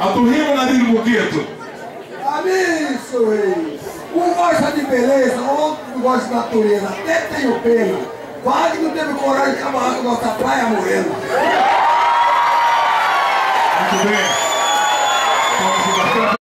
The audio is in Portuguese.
Atuhima Nadir Buqueto. Amém, seu rei. Um gosta de beleza, outro gosta de natureza. Até tenho pena. Quase não teve coragem de acabar com nossa praia morrendo. Muito bem.